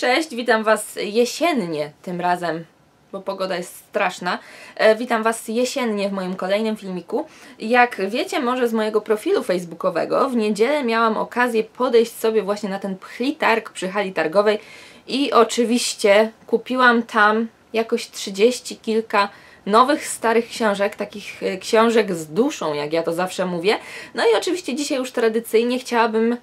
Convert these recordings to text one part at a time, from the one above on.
Cześć, witam Was jesiennie tym razem, bo pogoda jest straszna. E, witam Was jesiennie w moim kolejnym filmiku. Jak wiecie może z mojego profilu facebookowego, w niedzielę miałam okazję podejść sobie właśnie na ten pchlitarg przy hali targowej i oczywiście kupiłam tam jakoś trzydzieści kilka nowych, starych książek, takich e, książek z duszą, jak ja to zawsze mówię. No i oczywiście dzisiaj już tradycyjnie chciałabym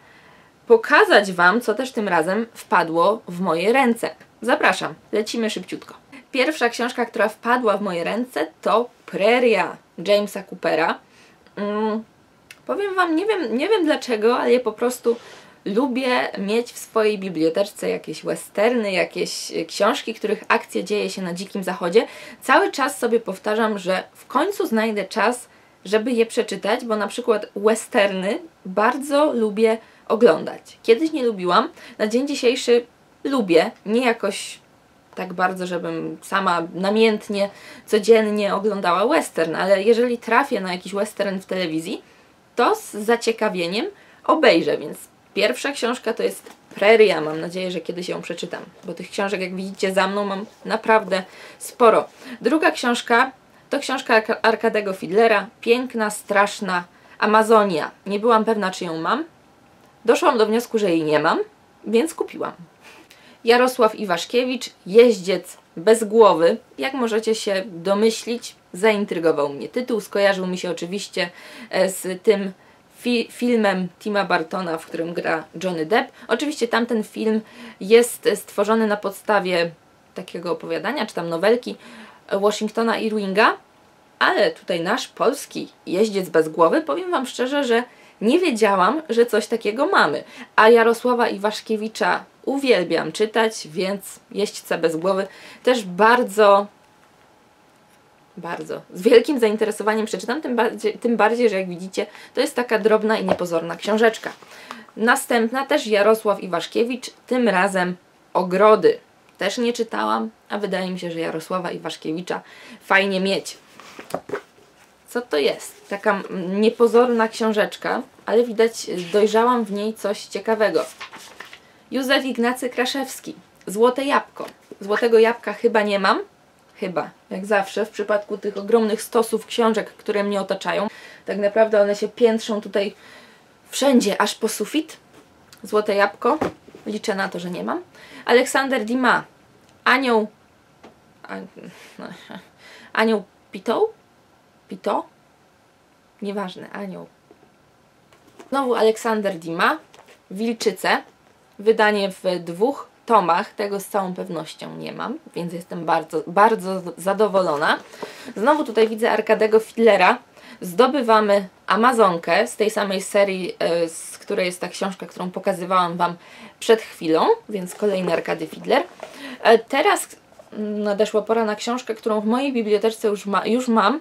pokazać Wam, co też tym razem wpadło w moje ręce. Zapraszam, lecimy szybciutko. Pierwsza książka, która wpadła w moje ręce to Preria Jamesa Coopera. Mm, powiem Wam, nie wiem, nie wiem dlaczego, ale ja po prostu lubię mieć w swojej biblioteczce jakieś westerny, jakieś książki, których akcja dzieje się na dzikim zachodzie. Cały czas sobie powtarzam, że w końcu znajdę czas, żeby je przeczytać, bo na przykład westerny bardzo lubię oglądać. Kiedyś nie lubiłam, na dzień dzisiejszy lubię, nie jakoś tak bardzo, żebym sama namiętnie, codziennie oglądała western, ale jeżeli trafię na jakiś western w telewizji, to z zaciekawieniem obejrzę, więc pierwsza książka to jest Preria. Mam nadzieję, że kiedyś ją przeczytam, bo tych książek, jak widzicie, za mną mam naprawdę sporo. Druga książka to książka Arkadego Fidlera, Piękna, straszna Amazonia. Nie byłam pewna, czy ją mam. Doszłam do wniosku, że jej nie mam, więc kupiłam. Jarosław Iwaszkiewicz, jeździec bez głowy. Jak możecie się domyślić, zaintrygował mnie tytuł. Skojarzył mi się oczywiście e, z tym fi filmem Tima Bartona, w którym gra Johnny Depp. Oczywiście tamten film jest stworzony na podstawie takiego opowiadania, czy tam nowelki Washingtona Irvinga, ale tutaj nasz polski jeździec bez głowy, powiem Wam szczerze, że nie wiedziałam, że coś takiego mamy. A Jarosława Iwaszkiewicza uwielbiam czytać, więc jeźdźca bez głowy też bardzo bardzo. Z wielkim zainteresowaniem przeczytam, tym bardziej, tym bardziej, że jak widzicie, to jest taka drobna i niepozorna książeczka. Następna też Jarosław Iwaszkiewicz, tym razem Ogrody. Też nie czytałam, a wydaje mi się, że Jarosława Iwaszkiewicza fajnie mieć. Co to jest? Taka niepozorna książeczka, ale widać, dojrzałam w niej coś ciekawego. Józef Ignacy Kraszewski. Złote jabłko. Złotego jabłka chyba nie mam. Chyba, jak zawsze, w przypadku tych ogromnych stosów książek, które mnie otaczają. Tak naprawdę one się piętrzą tutaj wszędzie, aż po sufit. Złote jabłko. Liczę na to, że nie mam. Aleksander Dima. Anioł... Anioł Pitoł? Pito? Nieważne, anioł. Znowu Aleksander Dima. Wilczyce. Wydanie w dwóch tomach, tego z całą pewnością nie mam, więc jestem bardzo, bardzo zadowolona. Znowu tutaj widzę Arkadego Fidlera. Zdobywamy Amazonkę z tej samej serii, e, z której jest ta książka, którą pokazywałam Wam przed chwilą, więc kolejny Arkady Fidler. E, teraz nadeszła pora na książkę, którą w mojej biblioteczce już, ma, już mam,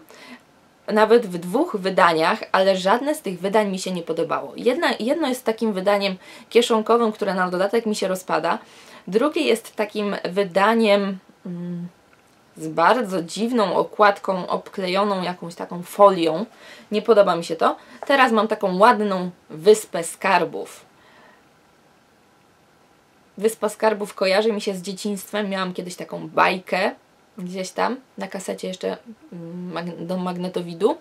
nawet w dwóch wydaniach, ale żadne z tych wydań mi się nie podobało. Jedna, jedno jest takim wydaniem kieszonkowym, które na dodatek mi się rozpada, drugie jest takim wydaniem mm, z bardzo dziwną okładką obklejoną jakąś taką folią. Nie podoba mi się to. Teraz mam taką ładną wyspę skarbów. Wyspa Skarbów kojarzy mi się z dzieciństwem. Miałam kiedyś taką bajkę gdzieś tam na kasecie jeszcze mm, do magnetowidu.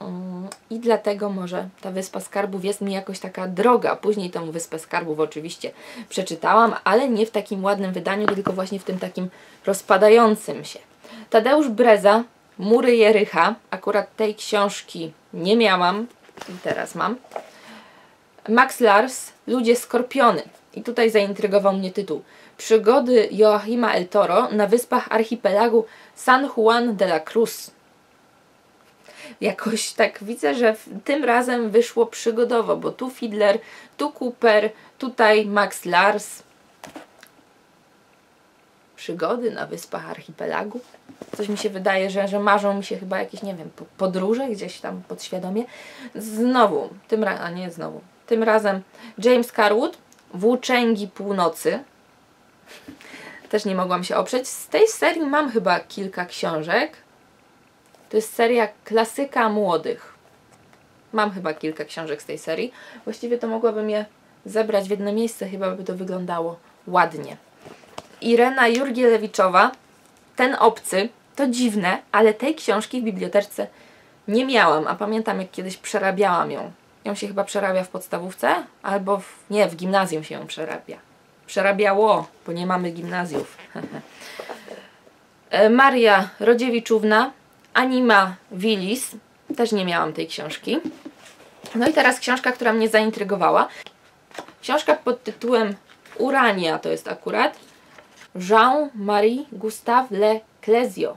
Mm, I dlatego może ta Wyspa Skarbów jest mi jakoś taka droga. Później tą Wyspę Skarbów oczywiście przeczytałam, ale nie w takim ładnym wydaniu, tylko właśnie w tym takim rozpadającym się. Tadeusz Breza, Mury Jerycha. Akurat tej książki nie miałam i teraz mam. Max Lars, Ludzie Skorpiony. I tutaj zaintrygował mnie tytuł. Przygody Joachima El Toro na wyspach archipelagu San Juan de la Cruz. Jakoś tak widzę, że tym razem wyszło przygodowo, bo tu Fiedler, tu Cooper, tutaj Max Lars. Przygody na wyspach archipelagu. Coś mi się wydaje, że, że marzą mi się chyba jakieś, nie wiem, podróże gdzieś tam podświadomie. Znowu, tym razem, a nie znowu, tym razem James Carwood, Włóczęgi Północy. Też nie mogłam się oprzeć. Z tej serii mam chyba kilka książek. To jest seria klasyka młodych. Mam chyba kilka książek z tej serii. Właściwie to mogłabym je zebrać w jedno miejsce, chyba by to wyglądało ładnie. Irena Jurgielewiczowa, Ten obcy, to dziwne, ale tej książki w bibliotece nie miałam, a pamiętam jak kiedyś przerabiałam ją. Ją się chyba przerabia w podstawówce, albo w, nie, w gimnazjum się ją przerabia. Przerabiało, bo nie mamy gimnazjów. E, Maria Rodziewiczówna, Anima Willis, też nie miałam tej książki. No i teraz książka, która mnie zaintrygowała. Książka pod tytułem Urania to jest akurat Jean-Marie Gustave Le Clésio.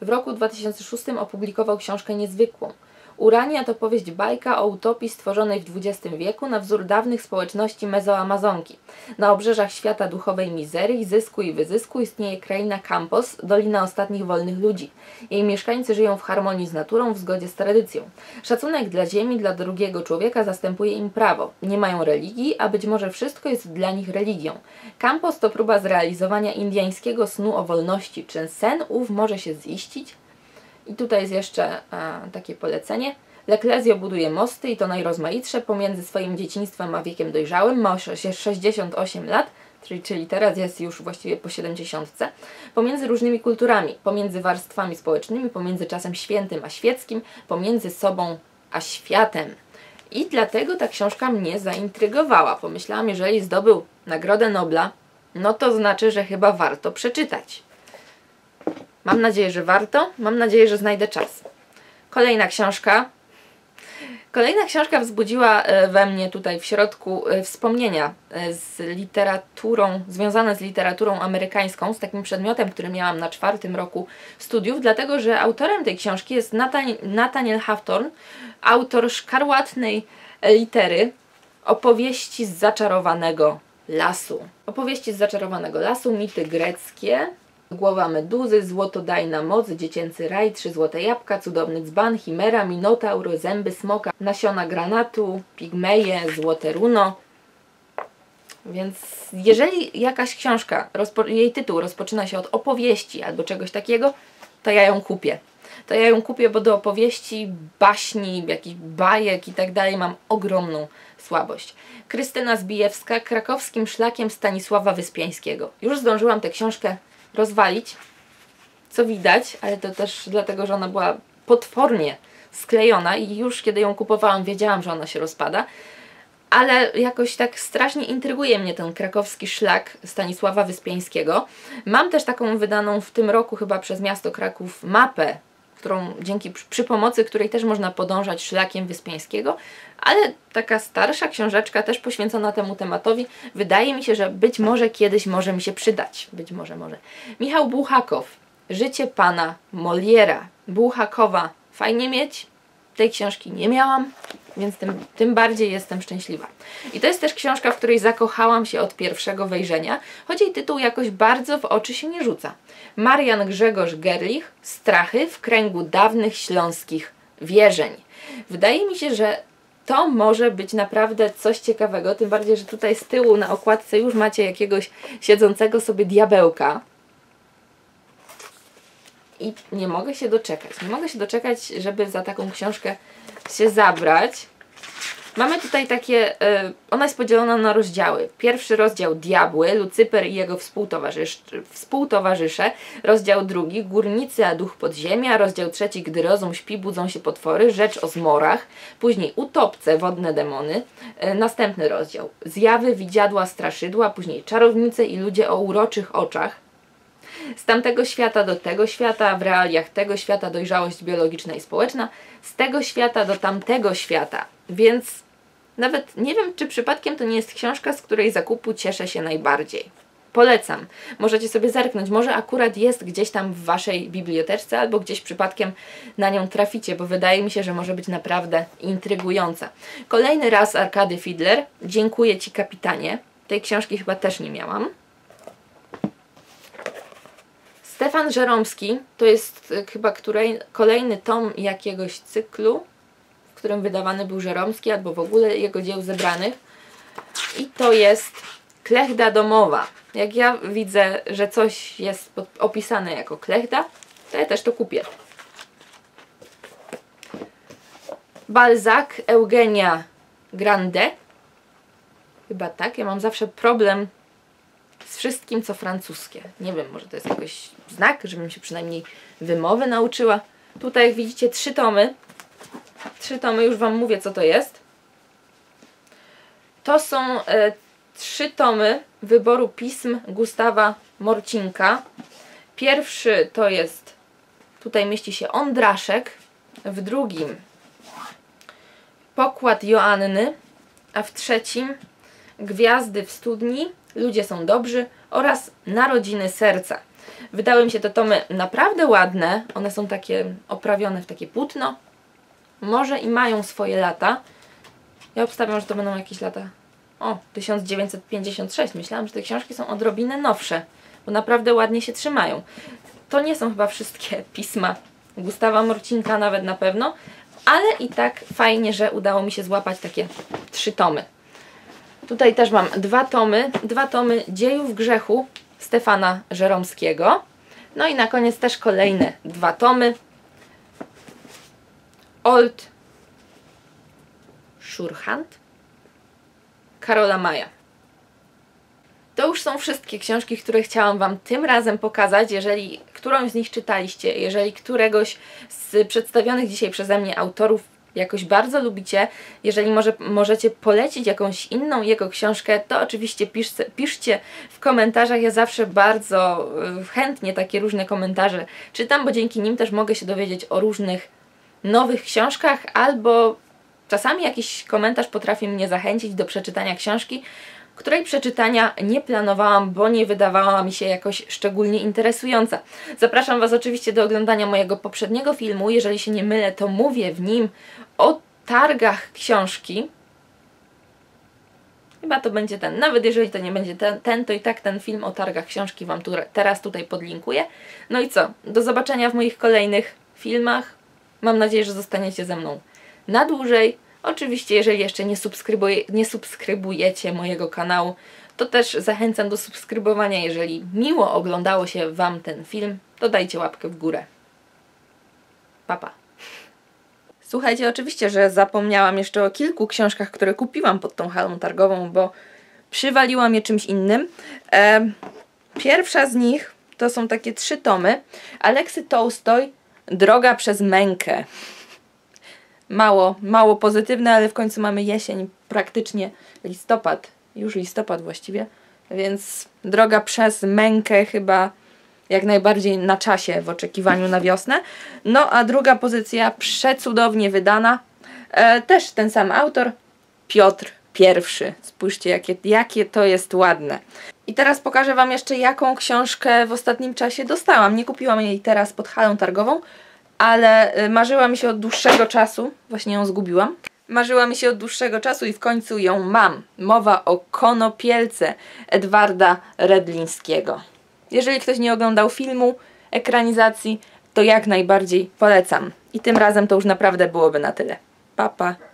W roku 2006 opublikował książkę niezwykłą – Urania to powieść bajka o utopii stworzonej w XX wieku na wzór dawnych społeczności mezoamazonki. Na obrzeżach świata duchowej mizerii, zysku i wyzysku istnieje kraina Campos, dolina ostatnich wolnych ludzi. Jej mieszkańcy żyją w harmonii z naturą, w zgodzie z tradycją. Szacunek dla ziemi, dla drugiego człowieka zastępuje im prawo. Nie mają religii, a być może wszystko jest dla nich religią. Campos to próba zrealizowania indyjskiego snu o wolności. Czy sen ów może się ziścić? I tutaj jest jeszcze e, takie polecenie. L'Ecclesio buduje mosty i to najrozmaitsze pomiędzy swoim dzieciństwem a wiekiem dojrzałym. Ma 68 lat, czyli, czyli teraz jest już właściwie po 70. Pomiędzy różnymi kulturami, pomiędzy warstwami społecznymi, pomiędzy czasem świętym a świeckim, pomiędzy sobą a światem. I dlatego ta książka mnie zaintrygowała. Pomyślałam, jeżeli zdobył Nagrodę Nobla, no to znaczy, że chyba warto przeczytać. Mam nadzieję, że warto. Mam nadzieję, że znajdę czas. Kolejna książka. Kolejna książka wzbudziła e, we mnie tutaj w środku e, wspomnienia e, z literaturą, związane z literaturą amerykańską, z takim przedmiotem, który miałam na czwartym roku studiów, dlatego że autorem tej książki jest Nathaniel Hawthorne, autor szkarłatnej litery, opowieści z zaczarowanego lasu. Opowieści z zaczarowanego lasu, mity greckie, Głowa meduzy, złotodajna moc, dziecięcy raj, trzy złote jabłka, cudowny dzban, chimera, minotaur, zęby smoka, nasiona granatu, pigmeje, złote runo. Więc jeżeli jakaś książka, jej tytuł rozpoczyna się od opowieści albo czegoś takiego, to ja ją kupię. To ja ją kupię, bo do opowieści, baśni, jakichś bajek i tak dalej mam ogromną słabość. Krystyna Zbijewska, krakowskim szlakiem Stanisława Wyspiańskiego. Już zdążyłam tę książkę rozwalić, co widać, ale to też dlatego, że ona była potwornie sklejona i już kiedy ją kupowałam wiedziałam, że ona się rozpada, ale jakoś tak strasznie intryguje mnie ten krakowski szlak Stanisława Wyspiańskiego. Mam też taką wydaną w tym roku chyba przez miasto Kraków mapę którą dzięki przy pomocy której też można podążać szlakiem Wyspiańskiego, ale taka starsza książeczka też poświęcona temu tematowi, wydaje mi się, że być może kiedyś może mi się przydać. Być może, może. Michał Buchakow, Życie pana Moliera. Buchakowa, fajnie mieć. Tej książki nie miałam, więc tym, tym bardziej jestem szczęśliwa. I to jest też książka, w której zakochałam się od pierwszego wejrzenia, choć jej tytuł jakoś bardzo w oczy się nie rzuca. Marian Grzegorz Gerlich Strachy w kręgu dawnych śląskich wierzeń. Wydaje mi się, że to może być naprawdę coś ciekawego, tym bardziej, że tutaj z tyłu na okładce już macie jakiegoś siedzącego sobie diabełka. I nie mogę się doczekać. Nie mogę się doczekać, żeby za taką książkę się zabrać. Mamy tutaj takie, y, ona jest podzielona na rozdziały. Pierwszy rozdział Diabły, Lucyper i jego współtowarzysz, współtowarzysze. Rozdział drugi Górnicy a duch podziemia. Rozdział trzeci Gdy rozum śpi, budzą się potwory. Rzecz o zmorach. Później Utopce, wodne demony. Y, następny rozdział Zjawy, widziadła, straszydła. Później Czarownice i ludzie o uroczych oczach z tamtego świata do tego świata, w realiach tego świata dojrzałość biologiczna i społeczna, z tego świata do tamtego świata. Więc nawet nie wiem, czy przypadkiem to nie jest książka, z której zakupu cieszę się najbardziej. Polecam. Możecie sobie zerknąć. Może akurat jest gdzieś tam w Waszej biblioteczce, albo gdzieś przypadkiem na nią traficie, bo wydaje mi się, że może być naprawdę intrygująca. Kolejny raz Arkady Fiedler. Dziękuję Ci, kapitanie. Tej książki chyba też nie miałam. Stefan Żeromski to jest e, chyba której, kolejny tom jakiegoś cyklu, w którym wydawany był Żeromski, albo w ogóle jego dzieł zebranych. I to jest klechda domowa. Jak ja widzę, że coś jest opisane jako klechda, to ja też to kupię. Balzac Eugenia Grande. Chyba tak. Ja mam zawsze problem z wszystkim, co francuskie. Nie wiem, może to jest jakiś znak, żebym się przynajmniej wymowy nauczyła. Tutaj, jak widzicie, trzy tomy. Trzy tomy, już Wam mówię, co to jest. To są e, trzy tomy wyboru pism Gustawa Morcinka. Pierwszy to jest, tutaj mieści się Ondraszek, w drugim Pokład Joanny, a w trzecim Gwiazdy w studni, Ludzie są dobrzy oraz Narodziny serca. Wydały mi się te tomy naprawdę ładne. One są takie oprawione w takie płótno. Może i mają swoje lata. Ja obstawiam, że to będą jakieś lata. O, 1956. Myślałam, że te książki są odrobinę nowsze, bo naprawdę ładnie się trzymają. To nie są chyba wszystkie pisma Gustawa Morcinka, nawet na pewno, ale i tak fajnie, że udało mi się złapać takie trzy tomy. Tutaj też mam dwa tomy, dwa tomy Dziejów Grzechu Stefana Żeromskiego. No i na koniec też kolejne dwa tomy. Old Shurhand Karola Maja. To już są wszystkie książki, które chciałam Wam tym razem pokazać. Jeżeli którąś z nich czytaliście, jeżeli któregoś z przedstawionych dzisiaj przeze mnie autorów jakoś bardzo lubicie, jeżeli może, możecie polecić jakąś inną jego książkę, to oczywiście piszcie, piszcie w komentarzach. Ja zawsze bardzo y, chętnie takie różne komentarze czytam, bo dzięki nim też mogę się dowiedzieć o różnych nowych książkach albo czasami jakiś komentarz potrafi mnie zachęcić do przeczytania książki, której przeczytania nie planowałam, bo nie wydawała mi się jakoś szczególnie interesująca. Zapraszam Was oczywiście do oglądania mojego poprzedniego filmu. Jeżeli się nie mylę, to mówię w nim o targach książki. Chyba to będzie ten. Nawet jeżeli to nie będzie ten, ten, to i tak ten film o targach książki Wam tu, teraz tutaj podlinkuję. No i co? Do zobaczenia w moich kolejnych filmach. Mam nadzieję, że zostaniecie ze mną na dłużej. Oczywiście, jeżeli jeszcze nie, subskrybuje, nie subskrybujecie mojego kanału, to też zachęcam do subskrybowania. Jeżeli miło oglądało się Wam ten film, to dajcie łapkę w górę. Papa. Pa. Słuchajcie, oczywiście, że zapomniałam jeszcze o kilku książkach, które kupiłam pod tą halą targową, bo przywaliłam je czymś innym. E, pierwsza z nich to są takie trzy tomy. Aleksy Tolstoj, Droga przez mękę mało, mało pozytywne, ale w końcu mamy jesień, praktycznie listopad, już listopad właściwie, więc droga przez mękę chyba jak najbardziej na czasie w oczekiwaniu na wiosnę. No a druga pozycja przecudownie wydana, e, też ten sam autor, Piotr I. Spójrzcie jakie, jakie to jest ładne. I teraz pokażę Wam jeszcze jaką książkę w ostatnim czasie dostałam. Nie kupiłam jej teraz pod halą targową, ale y, marzyła mi się od dłuższego czasu, właśnie ją zgubiłam. Marzyła mi się od dłuższego czasu i w końcu ją mam. Mowa o Konopielce Edwarda Redlińskiego. Jeżeli ktoś nie oglądał filmu, ekranizacji, to jak najbardziej polecam. I tym razem to już naprawdę byłoby na tyle. Papa. Pa.